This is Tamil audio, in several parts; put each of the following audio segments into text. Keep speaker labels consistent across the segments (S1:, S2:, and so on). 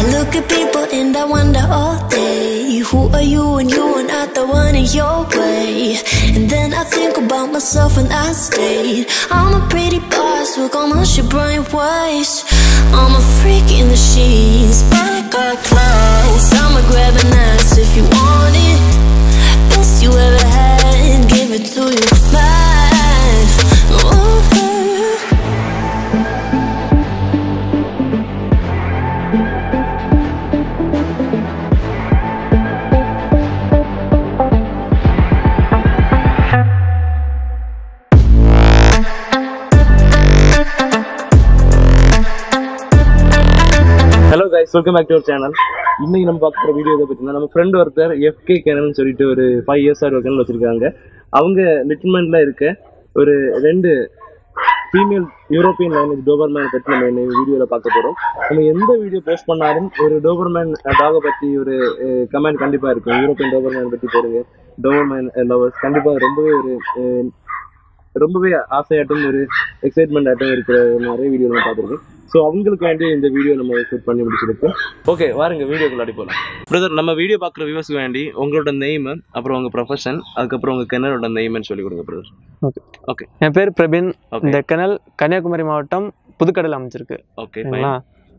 S1: I look at people and I wonder all day Who are you and you are not the one in your way? And then I think about myself and I stayed I'm a pretty boss, look almost your brain waves I'm a freak in the sheets, but I got
S2: guys welcome back to our channel இன்னைக்கு நம்ம பார்க்க போகிற வீடியோ இதை நம்ம ஃப்ரெண்ட் ஒருத்தர் எஃப்கே கேனன் சொல்லிட்டு ஒரு ஃபைவ் இயர்ஸ் ஆர் கேனல் வச்சிருக்காங்க. அவங்க லிட்மெண்ட்ல இருக்க ஒரு ரெண்டு ஃபீமேல் யூரோப்பியன் லாங்குவேஜ் டோபர்மேன் பற்றி நம்ம இந்த வீடியோவில் பார்க்க போகிறோம் நம்ம எந்த வீடியோ போஸ்ட் பண்ணாலும் ஒரு டோபர்மேன் டாகை பற்றி ஒரு கமெண்ட் கண்டிப்பாக இருக்கும். யூரோப்பியன் டோபர்மேன் பற்றி போடுங்க. டோபர்மேன் லவர்ஸ் கண்டிப்பாக ரொம்பவே ஒரு ரொம்பவே ஆசையாட்டும் ஒரு எக்ஸைட்மெண்ட் ஆட்டும் இருக்கிற நிறைய வீடியோ நம்ம பார்த்துருக்கோம். ஸோ அவங்களுக்கு வேண்டி இந்த வீடியோ நம்ம ஷூட் பண்ணி முடிச்சிருக்கோம். ஓகே வாருங்க வீடியோக்குள்ள அடி போகலாம் பிரதர் நம்ம வீடியோ பார்க்குற வியூவர்ஸ் வேண்டி உங்களோட நெய்ம் அப்புறம் உங்கள் ப்ரொஃபஷன் அதுக்கப்புறம் உங்கள் கிணறோட நெய்ம்னு சொல்லி கொடுங்க பிரதர்
S3: ஓகே
S2: ஓகே
S3: என் பேர் பிரபின். இந்த கனல் கன்னியாகுமரி மாவட்டம் புதுக்கடல் அமைஞ்சிருக்கு.
S2: ஓகே
S3: சரிங்களா?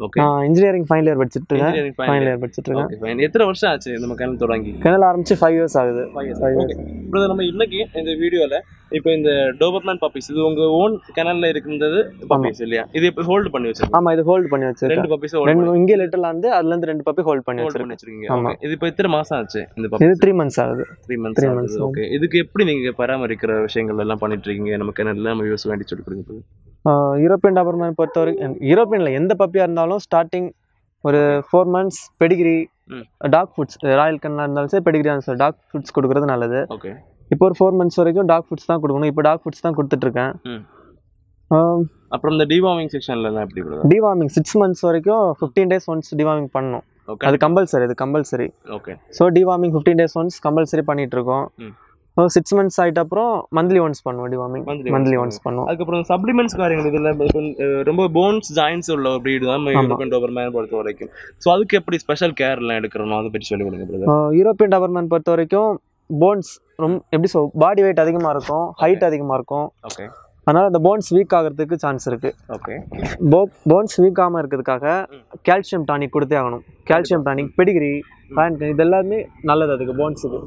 S2: ஓகே
S3: இன்ஜினியரிங் ஃபைனல் இயர் படிச்சுட்டு இருக்கேன்.
S2: இன்ஜினியரிங்
S3: ஃபைனல் இயர் படிச்சுட்டு இருக்கேன்.
S2: எத்தனை வருஷம் ஆச்சு நம்ம கிணறு தொடங்கி?
S3: கனல் ஆரம்பிச்சு ஃபைவ் இயர்ஸ் ஆகுது.
S2: பிரதர் நம்ம இன்னைக்கு இந்த வீடியோல இப்போ இந்த டோபர்மேன் பப்பீஸ் இது உங்க ஓன் கிணல்ல இருக்கின்றது பப்பீஸ் இல்லையா? இது இப்போ ஹோல்ட் பண்ணி வச்சிருக்கோம்
S3: ஆமா இது ஹோல்ட் பண்ணி வச்சிருக்கேன்.
S2: ரெண்டு பப்பீஸ்
S3: ரெண்டு இங்கே லிட்டர்ல இருந்து அதுல இருந்து ரெண்டு பப்பி ஹோல்ட் பண்ணி
S2: வச்சிருக்கீங்க.
S3: ஆமா.
S2: இது இப்போ எத்தனை மாசம் ஆச்சு இந்த
S3: இது
S2: பப்பீஸ்
S3: த்ரீ மந்த்ஸ் ஆகுது.
S2: த்ரீ மந்த்ஸ்
S3: three
S2: ஆகுது.
S3: months.
S2: ஓகே இதுக்கு எப்படி நீங்க பராமரிக்கிற விஷயங்கள் எல்லாம் பண்ணிட்டு இருக்கீங்க? நம்ம கிணறுல நம்ம யூஸ் வேண்டி சொல்லி கொடுங்க.
S3: ஆஹ் யூரோப்பியன் டாபர்மேன் பொறுத்த வரைக்கும் யூரோப்பியன்ல எந்த பப்பியா இருந்தாலும் ஸ்டார்டிங் ஒரு four months Pedigree. Dog foods Royal Canin இருந்தாலும் சரி பெடிகிரி இருந்தாலும் டாக் ஃபுட்ஸ் கொடுக்குறது நல்லது.
S2: ஓகே
S3: இப்போ ஒரு ஃபோர் மந்த்ஸ் வரைக்கும் டாக் ஃபுட்ஸ் தான் கொடுக்கணும். இப்போ டாக் ஃபுட்ஸ் தான் கொடுத்துட்டு இருக்கேன்
S2: ம்.
S3: ஆஹ்
S2: அப்புறம் இந்த டிவார்மிங் செக்ஷன்ல எல்லாம் எப்படி
S3: டிவார்மிங் சிக்ஸ் மந்த்ஸ் வரைக்கும் ஃபிஃப்டீன் டேஸ் ஒன்ஸ் டிவார்மிங் பண்ணணும். அது கம்பல்சரி அது compulsory
S2: okay
S3: so deworming fifteen days once compulsory பண்ணிட்டு இருக்கோம் சிக்ஸ் மந்த்ஸ் ஆகிட்ட அப்புறம் மந்த்லி ஒன்ஸ் பண்ணுவோம் டிவார்மிங் மந்த்லி ஒன்ஸ் பண்ணுவோம்.
S2: அதுக்கப்புறம் சப்ளிமெண்ட்ஸ் காரியங்கள் இதுல ரொம்ப போன்ஸ் ஜாயின்ஸ் உள்ள ஒரு breed தான். யூரோப்பியன் டோபர்மேன் பொறுத்த வரைக்கும். ஸோ அதுக்கு எப்படி ஸ்பெஷல் கேர் எல்லாம் எடுக்கிறோம்? அதை பற்றி சொல்லி கொடுங்க
S3: யூரோப்பியன் டாபர்மேன் பொறுத்த வரைக்கும் போன்ஸ் ரொம்ப எப்படி சொல் பாடி வெயிட் அதிகமாக இருக்கும் ஹைட் அதிகமாக இருக்கும்.
S2: ஓகே
S3: அதனால் அந்த போன்ஸ் வீக் ஆகிறதுக்கு சான்ஸ் இருக்குது
S2: ஓகே
S3: போ போன்ஸ் வீக் ஆகாமல் இருக்கிறதுக்காக கால்சியம் டானிக் கொடுத்தே ஆகணும். கால்சியம் டானிக் பெடிகிரி பேண்ட் இது எல்லாமே நல்லது அதுக்கு போன்ஸுக்கு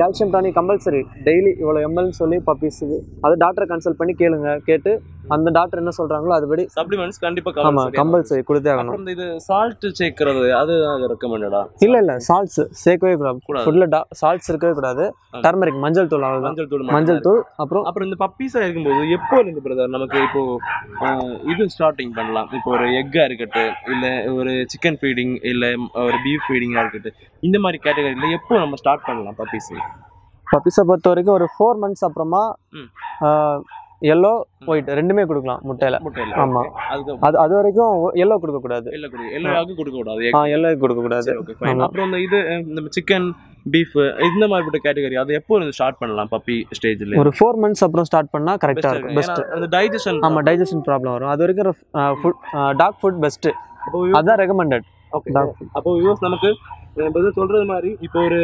S3: கால்சியம் டானிக் கம்பல்சரி டெய்லி இவ்வளோ எம்எல்னு சொல்லி பப்பீஸுக்கு அது டாக்டரை கன்சல்ட் பண்ணி கேளுங்க கேட்டு அந்த டாக்டர் என்ன சொல்கிறாங்களோ அதுபடி
S2: சப்ளிமெண்ட்ஸ் கண்டிப்பா
S3: ஆமாம். கம்பல்சரி கொடுத்தே ஆகணும்.
S2: இது சால்ட் சேர்க்கறது அது ரெக்கமெண்டடா
S3: இல்லை இல்லை சால்ட்ஸ் சேர்க்கவே கூடாது. ஃபுட்டில் டா சால்ட்ஸ் இருக்கவே கூடாது. டர்மரிக் மஞ்சள் தூள்
S2: மஞ்சள் தூள்
S3: மஞ்சள் தூள் அப்புறம்
S2: அப்புறம் இந்த பப்பீஸா இருக்கும்போது எப்போ இருந்து பிரதர் நமக்கு இப்போ இது ஸ்டார்டிங் பண்ணலாம். இப்போ ஒரு எக்கா இருக்கட்டும் இல்ல ஒரு சிக்கன் ஃபீடிங் இல்ல ஒரு பீஃப் ஃபீடிங்கா இருக்கட்டும் இந்த மாதிரி கேட்டகரியில எப்போ நம்ம ஸ்டார்ட் பண்ணலாம் பப்பீஸ்
S3: பப்பீஸை பொறுத்த வரைக்கும் ஒரு ஃபோர் மந்த்ஸ் அப்புறமா. எல்லோ ஒயிட் ரெண்டுமே கொடுக்கலாம் முட்டையில்.
S2: முட்டையில
S3: ஆமா. அது அது வரைக்கும் எல்லோ கொடுக்கக்கூடாது.
S2: எல்லாம் கொடுக்க எல்லாருக்கும் கொடுக்க கூடாது
S3: ஆ எல்லோ கொடுக்கக்கூடாது.
S2: அப்புறம் இந்த இது இந்த சிக்கன் பீஃப் இந்த மாதிரிப்பட்ட கேட்டகரி அது எப்போ இருந்து ஸ்டார்ட் பண்ணலாம் பப்பி ஸ்டேஜ்ல
S3: ஒரு ஃபோர் மந்த்ஸ் அப்புறம் ஸ்டார்ட் பண்ணால் கரெக்டாக இருக்கும். பெஸ்ட்
S2: அந்த டைஜஷன்
S3: ஆமாம் டைஜஷன் ப்ராப்ளம் வரும். அது வரைக்கும் டாக் ஃபுட் பெஸ்ட்டு அதான் ரெக்கமெண்டட்
S2: ஓகே அப்போ வியூஸ் நமக்கு சொல்றது மாதிரி இப்போ ஒரு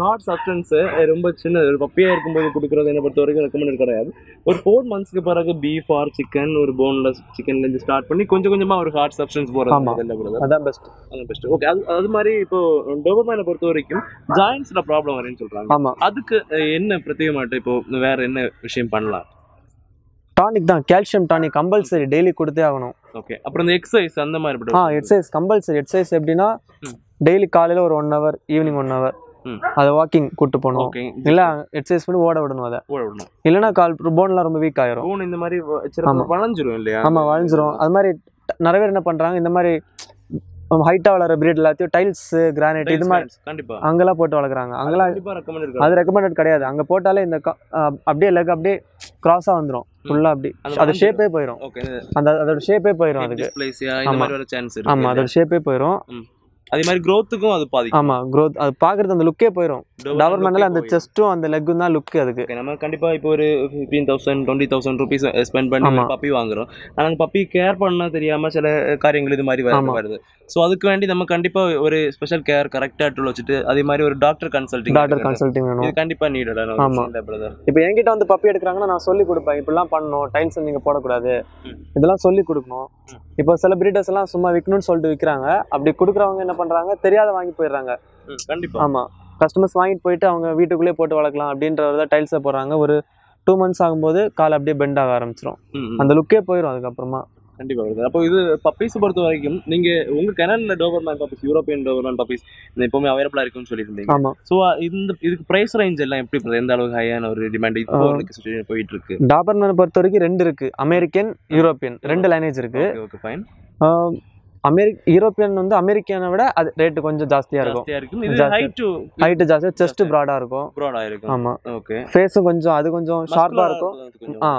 S2: ஹார்ட் சப்ஸ்டன்ஸ் ரொம்ப சின்ன ஒரு பப்பியா இருக்கும்போது கொடுக்குறது என்ன பொறுத்த வரைக்கும் ரெக்கமெண்ட் கிடையாது. ஒரு ஃபோர் மந்த்ஸ்க்கு பிறகு பீஃப் ஆர் சிக்கன் ஒரு போன்லெஸ் சிக்கன்ல இருந்து ஸ்டார்ட் பண்ணி கொஞ்சம் கொஞ்சமா ஒரு ஹார்ட் சப்ஸ்டன்ஸ்
S3: ஆமா.
S2: போறது இல்லை
S3: அதான் பெஸ்ட்
S2: அது பெஸ்ட் ஓகே அது அது மாதிரி இப்போ டோபர்மேனை பொறுத்த வரைக்கும் ஜாயின்ஸ்ல ப்ராப்ளம் வரும்னு சொல்றாங்க.
S3: ஆமாம்
S2: அதுக்கு என்ன பிரத்யேகமாட்டு இப்போ வேற என்ன விஷயம் பண்ணலாம்?
S3: டானிக் தான் கால்சியம் டானிக் கம்பல்சரி டெய்லி கொடுத்தே ஆகணும்.
S2: ஓகே அப்புறம் இந்த எக்ஸசைஸ் அந்த மாதிரி
S3: ஆ எக்ஸசைஸ் கம்பல்சரி எக்ஸசைஸ் எப்படின்னா. டெய்லி காலையில் ஒரு one hour evening one hour. அதை வாக்கிங் கூட்டு போகணும் இல்லை எக்ஸசைஸ் பண்ணி ஓட விடணும் அதை.
S2: ஓட விடணும்.
S3: இல்லைன்னா கால் போன்லாம் ரொம்ப வீக் ஆயிரும்.
S2: போன் இந்த மாதிரி
S3: ஆமா.
S2: வளைஞ்சிரும் இல்லையா?
S3: ஆமாம் வளைஞ்சிரும். அது மாதிரி நிறைய பேர் என்ன பண்ணுறாங்க இந்த மாதிரி ஹைட்டாக வளர பிரீட் எல்லாத்தையும் டைல்ஸ் கிரானைட் இது மாதிரி அங்கெல்லாம் போட்டு வளர்க்குறாங்க. அங்கெல்லாம் அது ரெக்கமெண்டட் கிடையாது. அங்கே போட்டாலே இந்த அப்படியே லெக் அப்படியே கிராஸாக வந்துடும் ஃபுல்லாக அப்படி. அது. ஷேப்பே போயிடும் அந்த அதோட ஷேப்பே போயிடும் அதுக்கு. ஆமாம் அதோட ஷேப்பே போயிடும்.
S2: அதே மாதிரி growth-க்கும் அது பாதிக்கும்.
S3: ஆமா growth அது பாக்குறது அந்த லுக்கே போயிடும் டாபர்மேன்ல அந்த செஸ்ட்டும் அந்த லெக்கும் தான் லுக் அதுக்கு.
S2: நம்ம கண்டிப்பா இப்போ ஒரு fifteen thousand twenty thousand rupees spend பண்ணி. பப்பி வாங்குறோம். ஆனா அந்த பப்பி கேர் பண்ண தெரியாம சில காரியங்கள் இது மாதிரி. வருது. ஸோ அதுக்கு வேண்டி நம்ம கண்டிப்பா ஒரு ஸ்பெஷல் கேர் கரெக்டா வச்சுட்டு அதே மாதிரி ஒரு டாக்டர் கன்சல்டிங்
S3: டாக்டர் கன்சல்டிங் வேணும்.
S2: கண்டிப்பா நீடட்
S3: ஆமா. இப்போ என்கிட்ட வந்து பப்பி எடுக்கிறாங்கன்னா நான் சொல்லி கொடுப்பேன். இப்படிலாம் பண்ணணும். டைல்ஸ் நீங்க போடக்கூடாது. இதெல்லாம் சொல்லி கொடுக்கணும். இப்போ சில பிரீடர்ஸ் எல்லாம் சும்மா விற்கணும்னு சொல்லிட்டு விற்கிறாங்க அப்படி கொடுக்குறவங்க என்ன பண்றாங்க? தெரியாத வாங்கி போயிடுறாங்க.
S2: கண்டிப்பா.
S3: ஆமா. கஸ்டமர்ஸ் வாங்கிட்டு போயிட்டு அவங்க வீட்டுக்குள்ளே போட்டு வளர்க்கலாம் அப்படின்றத டைல்ஸை போடுறாங்க. ஒரு டூ மந்த்ஸ் ஆகும்போது கால் அப்படியே பெண்ட் ஆக ஆரம்பிச்சிரும்.
S2: ம், ம்.
S3: அந்த லுக்கே போயிடும் அதுக்கப்புறமா.
S2: கண்டிப்பா பிரதர் அப்போ இது பப்பீஸ் பொறுத்த வரைக்கும் நீங்க உங்க கிணல்ல Doberman puppies European Doberman puppies எப்பவுமே அவைலபிளா இருக்குன்னு சொல்லியிருந்தீங்க
S3: ஆமா.
S2: ஸோ இந்த இதுக்கு பிரைஸ் ரேஞ்ச் எல்லாம் எப்படி? எந்த அளவுக்கு ஹையான ஒரு டிமாண்ட் இப்போ போயிட்டு இருக்கு?
S3: டாபர்மேனை பொறுத்த வரைக்கும் ரெண்டு இருக்கு. அமெரிக்கன் யூரோப்பியன் ரெண்டு லைனேஜ் இருக்கு.
S2: ஓகே ஃபைன்
S3: அமெரிக் யூரோப்பியன் வந்து அமெரிக்கனை விட அது ரேட்டு கொஞ்சம் ஜாஸ்தியா இருக்கும்.
S2: இது
S3: ஹைட்டு ஜாஸ்தியா செஸ்ட். ப்ராடா இருக்கும்.
S2: ப்ராடா இருக்கும்.
S3: ஆமா.
S2: ஓகே
S3: ஃபேஸும் கொஞ்சம் அது கொஞ்சம் ஷார்ப்பா இருக்கும். ஆ.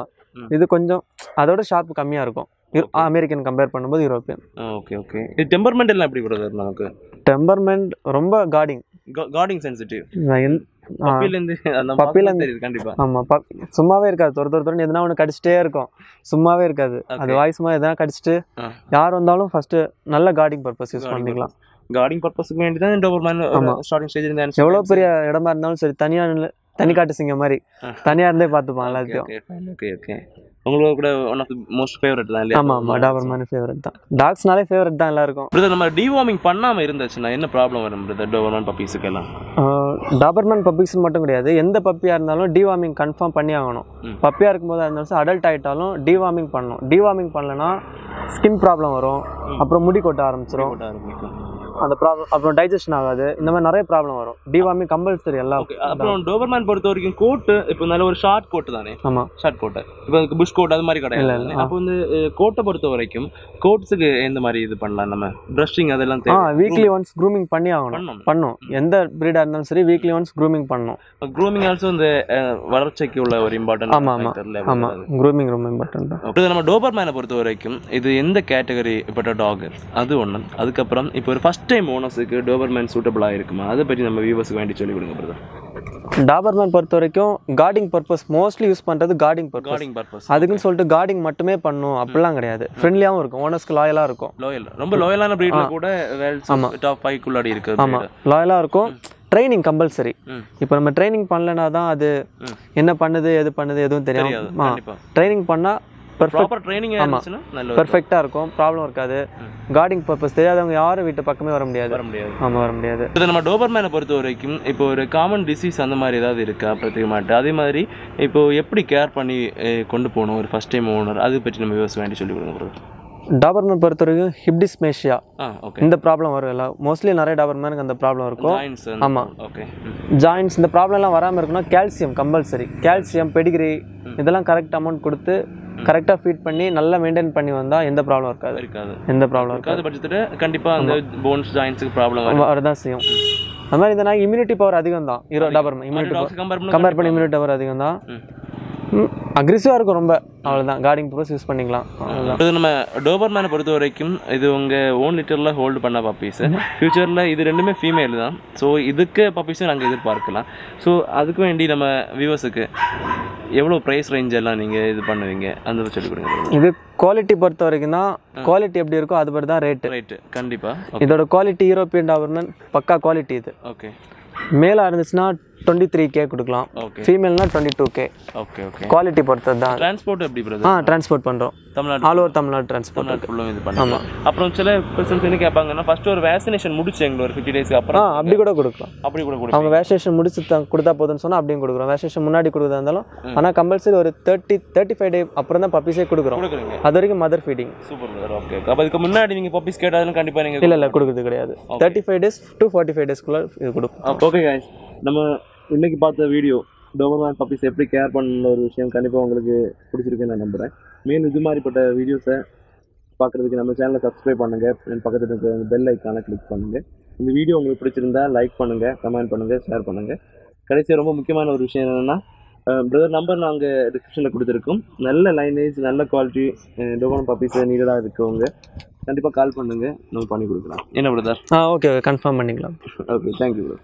S3: இது கொஞ்சம் அதோட ஷார்ப் கம்மியா இருக்கும். அமெரிக்கன் கம்பேர் பண்ணும்போது யூரோப்பியன்
S2: ஓகே ஓகே இது டெம்பர்மெண்ட் எல்லாம் எப்படி பிரதர் நமக்கு?
S3: டெம்பர்மெண்ட் ரொம்ப கார்டிங்
S2: கார்டிங் சென்சிட்டிவ்
S3: சும்மாவே இருக்காது. தொட தொட எதனா ஒன்று கடிச்சிட்டே இருக்கும். சும்மாவே இருக்காது. அது. வாய்ஸ் மாதிரி எதனா கடிச்சிட்டு. யார் வந்தாலும் ஃபர்ஸ்ட் நல்ல கார்டிங் பர்பஸ் யூஸ் பண்ணிக்கலாம்.
S2: கார்டிங் பர்பஸ்க்கு வேண்டி தான் டோபர்மேன். ஸ்டார்டிங் ஸ்டேஜ் இருந்தா
S3: எவ்வளோ பெரிய இடமா இருந்தாலும் சரி தனியா நின்னு- தனி காட்டு சிங்க மாதிரி.
S2: ஆ.
S3: தனியா இருந்தே பார்த்துப்பான் எல்லாத்தையும்.
S2: ஓகே ஓகே உங்களுக்கு கூட one of the most favourite தான் இல்லையா?
S3: ஆமா ஆமா டாபர்மேன் ஃபேவரட் தான். டாக்ஸ்னாலே ஃபேவரட் தான் எல்லாருக்கும்.
S2: பிரதர் நம்ம டிவார்மிங் பண்ணாம இருந்துச்சுன்னா என்ன ப்ராப்ளம் வரும் பிரதர் டோபர்மேன் பப்பீஸுக்கு எல்லாம்
S3: டாபர்மேன் பப்பிஸ் மட்டும் கிடையாது. எந்த பப்பியாக இருந்தாலும் டிவார்மிங் கன்ஃபார்ம் பண்ணி ஆகணும்.
S2: ம்.
S3: பப்பியாக இருக்கும்போது இருந்தாலும் அடல்ட் ஆகிட்டாலும் டிவார்மிங் பண்ணணும். டிவார்மிங் பண்ணலன்னா ஸ்கின் ப்ராப்ளம் வரும். அப்புறம் முடி கொட்ட
S2: ஆரம்பிக்கும்.
S3: அந்த ப்ராப்ளம் அப்புறம் டைஜஷன் ஆகாது. இந்த மாதிரி நிறைய ப்ராப்ளம் வரும். டிவார்மிங் கம்பல்சரி எல்லாம்
S2: ஓகே அப்புறம் டோபர்மேன் பொறுத்த வரைக்கும் கோட்டு இப்போ நல்ல ஒரு ஷார்ட் கோட் தானே?
S3: ஆமாம்
S2: ஷார்ட் கோட்டு இப்போ அதுக்கு புஷ் கோட் அது மாதிரி கிடையாது. அப்போ வந்து கோட்டை பொறுத்த வரைக்கும் கோட்ஸுக்கு எந்த மாதிரி இது பண்ணலாம் நம்ம? ப்ரஷிங் அதெல்லாம்
S3: ஆ
S2: தேவை
S3: வீக்லி ஒன்ஸ் க்ரூமிங் பண்ணி ஆகணும். பண்ணும் எந்த ப்ரீடாக இருந்தாலும் சரி வீக்லி ஒன்ஸ் க்ரூமிங் பண்ணணும்.
S2: க்ரூமிங் ஆல்சோ இந்த வளர்ச்சிக்கு உள்ள ஒரு இம்பார்ட்டன்ட்
S3: ஆமா, ஆமா. ஆமாம் க்ரூமிங் ரொம்ப இம்பார்ட்டன்ட்
S2: இது நம்ம டோபர்மேனை பொறுத்த வரைக்கும் இது எந்த கேட்டகரி இப்பட்ட டாக் அது ஒன்று அதுக்கப்புறம் இப்போ ஒரு ஃபர்ஸ்ட் டைம் ஓனர்ஸுக்கு டோபர்மேன் சூட்டபிளாக இருக்குமா அதை பற்றி நம்ம வியூவர்ஸ்க்கு வேண்டி சொல்லி கொடுங்க பிரதர்
S3: டாபர்மேன் பொறுத்த வரைக்கும் கார்டிங் பர்பஸ் மோஸ்ட்லி யூஸ் பண்ணுறது கார்டிங் பர்பஸ்
S2: கார்டிங் பர்பஸ்
S3: அதுக்குன்னு சொல்லிட்டு கார்டிங் மட்டுமே பண்ணும். அப்படிலாம் கிடையாது. ஃப்ரெண்ட்லியாகவும் இருக்கும். ஓனர்ஸ்க்கு லாயலாக இருக்கும்.
S2: லோயல் ரொம்ப லோயலான பிரீட்ல. கூட வேல்ஸ்
S3: ஆமா.
S2: டாப் ஃபைவ் குள்ளாடி இருக்கு
S3: ஆமாம் லாயலாக இருக்கும். Training compulsory. இப்போ நம்ம ட்ரைனிங் பண்ணலனா தான் அது. என்ன பண்ணுது எது பண்ணுது எதுவும்
S2: தெரியாது.
S3: ட்ரைனிங் பண்ணால்
S2: ப்ராப்பர் ட்ரைனிங்
S3: ஆமா.
S2: இருந்துச்சுன்னா நல்ல ஒரு
S3: பெர்ஃபெக்டாக இருக்கும். ப்ராப்ளம் இருக்காது. கார்டிங் பர்பஸ் தெரியாதவங்க யாரும் வீட்டு பக்கமே வர முடியாது.
S2: வர முடியாது.
S3: ஆமாம் வர முடியாது.
S2: இது நம்ம டோபர்மேனை பொறுத்த வரைக்கும் இப்போ ஒரு காமன் டிசீஸ் அந்த மாதிரி ஏதாவது இருக்கா? பிரத்யேகமாட்டு அதே மாதிரி இப்போ எப்படி கேர் பண்ணி கொண்டு போகணும்? ஒரு ஃபர்ஸ்ட் டைம் ஓனர் அதை பற்றி நம்ம விவசாயம் வேண்டி சொல்லி கொடுங்க brother.
S3: டாபர்மேன் பொறுத்த வரைக்கும் ஹிப்டிஸ்மேஷியா இந்த ப்ராப்ளம் வரும் எல்லாம். மோஸ்ட்லி நிறைய டாபர்மேனுக்கு அந்த ப்ராப்ளம் இருக்கும்.
S2: ஜாயின்ஸ்
S3: ஆமா.
S2: ஓகே
S3: ஜாயின்ட்ஸ் இந்த ப்ராப்ளம்லாம் வராமல் இருக்குன்னா கால்சியம் கம்பல்சரி கால்சியம் பெடிகிரி. இதெல்லாம் கரெக்ட் அமௌண்ட் கொடுத்து கரெக்டாக ஃபீட் பண்ணி நல்லா மெயின்டைன் பண்ணி வந்தால் எந்த ப்ராப்ளம் இருக்காது.
S2: இருக்காது.
S3: எந்த ப்ராப்ளம்
S2: இருக்காத. பட்சத்தில் கண்டிப்பா அந்த போன்ஸ் ஜாயின்ஸுக்கு ப்ராப்ளம்
S3: வரதான் செய்யும். அது மாதிரி இந்த இம்யூனிட்டி பவர் அதிகம். தான் Euro Doberman immunity power
S2: compare
S3: compare பண்ணி இம்யூனிட்டி பவர் அதிகம் தான் அக்ரெசிவாக இருக்கும் ரொம்ப. அவ்வளோதான் கார்டிங் பர்பஸ் யூஸ் பண்ணிக்கலாம். அவ்வளோதான்
S2: இது நம்ம டோபர்மேனை பொறுத்த வரைக்கும் இது உங்க ஓன் லிட்டரில் ஹோல்டு பண்ண பப்பீஸ் ஃபியூச்சரில் இது ரெண்டுமே ஃபீமேல் தான். ஸோ இதுக்கு பப்பீஸும் நாங்கள் எதிர்பார்க்கலாம். ஸோ அதுக்கு வேண்டி நம்ம வியூவர்ஸுக்கு எவ்வளோ ப்ரைஸ் ரேஞ்ச் எல்லாம் நீங்கள் இது பண்ணுவீங்க? அந்த சொல்லி கொடுங்க.
S3: இது குவாலிட்டி பொறுத்த வரைக்கும் தான் குவாலிட்டி எப்படி இருக்கோ அது படி தான் ரேட்டு
S2: ரைட்டு கண்டிப்பாக
S3: இதோட குவாலிட்டி யூரோப்பியன் டாபர்மேன் பக்கா குவாலிட்டி இது.
S2: ஓகே
S3: மேலாக இருந்துச்சுன்னா டுவெண்ட்டி த்ரீ கே கொடுக்கலாம். ஃபீமேல்னா twenty two K
S2: okay okay
S3: quality பொறுத்தது தான்.
S2: டிரான்ஸ்போர்ட் எப்படி
S3: ஆ
S2: பிரதர்
S3: டிரான்ஸ்போர்ட் பண்ணுறோம்
S2: Tamil Nadu
S3: all over Tamil Nadu transport
S2: ஃபுல்லும் இது பண்ணலாம் அப்புறம் சில பர்சன்ஸ் என்ன கேட்பாங்கன்னா ஃபர்ஸ்ட் ஒரு வேக்சினேஷன் முடிச்சு எங்களுக்கு ஒரு ஃபிஃப்டி டேஸ்க்கு
S3: ஆ
S2: அப்புறம்
S3: அப்படி கூட கொடுக்கலாம்.
S2: அப்படி கூட
S3: அவங்க
S2: கொடுப்பீங்க.
S3: வேக்சினேஷன் முடிச்சு கொடுத்தா போதும்னு சொன்னால் அப்படியும் கொடுக்குறோம். வேக்சினேஷன் முன்னாடி கொடுக்குறதா இருந்தாலும் ஆனால் கம்பல்சரி ஒரு தேர்ட்டி தேர்ட்டி ஃபைவ் டே அப்புறம் தான் பப்பீஸே கொடுக்குறோம். அது வரைக்கும் mother feeding
S2: super brother okay அப்போ அதுக்கு முன்னாடி நீங்கள் பப்பீஸ் கேட்டாலும் கண்டிப்பாக நீங்கள்
S3: இல்லை இல்லை கொடுக்குறது கிடையாது. Thirty five days to forty five டேஸ்க்குள்ளே இது கொடுப்போம்.
S2: ஓகே நம்ம இன்னைக்கு பார்த்த வீடியோ டோபர்மேன் பப்பீஸ் எப்படி கேர் பண்ண ஒரு விஷயம் கண்டிப்பாக உங்களுக்கு பிடிச்சிருக்குன்னு நான் நம்புகிறேன் மேலும் இது மாதிரிப்பட்ட வீடியோஸை பார்க்குறதுக்கு நம்ம சேனலை சப்ஸ்கிரைப் பண்ணுங்கள் பக்கத்தில் இருக்கிற பெல் ஐக்கானை கிளிக் பண்ணுங்கள் இந்த வீடியோ உங்களுக்கு பிடிச்சிருந்தா லைக் பண்ணுங்கள் கமெண்ட் பண்ணுங்கள் ஷேர் பண்ணுங்கள் கடைசியாக ரொம்ப முக்கியமான ஒரு விஷயம் என்னென்னா பிரதர் நம்பர் நாங்கள் டிஸ்கிரிப்ஷனில் கொடுத்துருக்கோம். நல்ல லைனேஜ் நல்ல குவாலிட்டி டோபர்மேன் பப்பீஸ் நீடடாக இருக்கவங்க கண்டிப்பாக கால் பண்ணுங்க. நம்ம பண்ணி கொடுக்கலாம். என்ன பிரதர்
S3: ஆ ஓகே கன்ஃபார்ம் பண்ணிக்கலாம்.
S2: Okay thank you bro